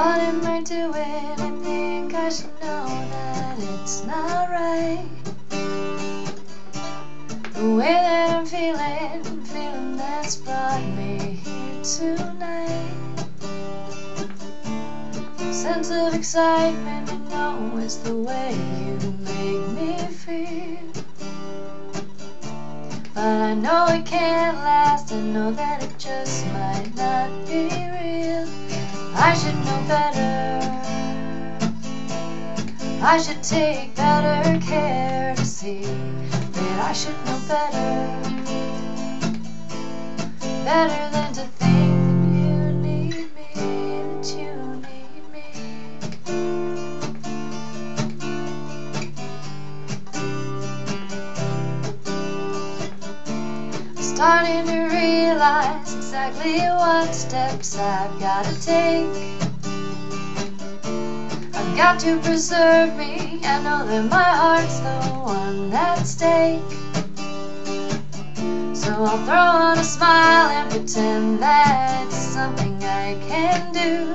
What am I doing? I think I should know that it's not right. The way that I'm feeling, feeling that's brought me here tonight. Sense of excitement, you know it's the way you make me feel. But I know it can't last, I know that it just might not be real. I should better. I should take better care to see that I should know better. Better than to think that you need me, that you need me. Starting to realize exactly what steps I've gotta take. Got to preserve me. I know that my heart's the one at stake. So I'll throw on a smile and pretend that it's something I can do.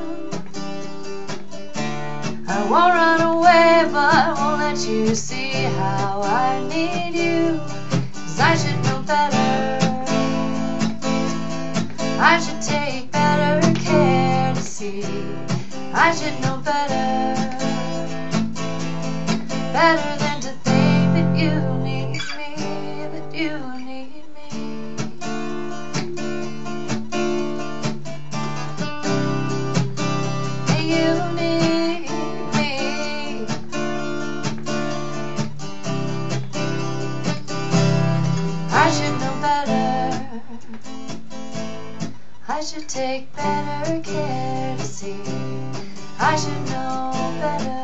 I won't run away, but won't let you see how I need you. Cause I should know better. I should take better care to see. I should know better. Better than to think that you need me, that you need me. That you need me. I should I should take better care to see. I should know better,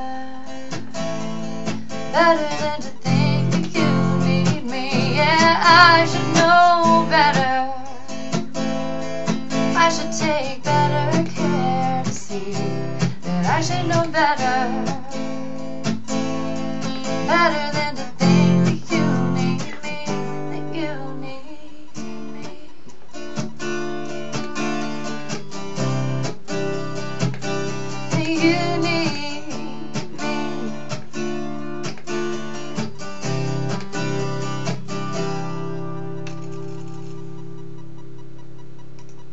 better than to think that you need me. Yeah, I should know better. I should take better care to see that I should know better, better than.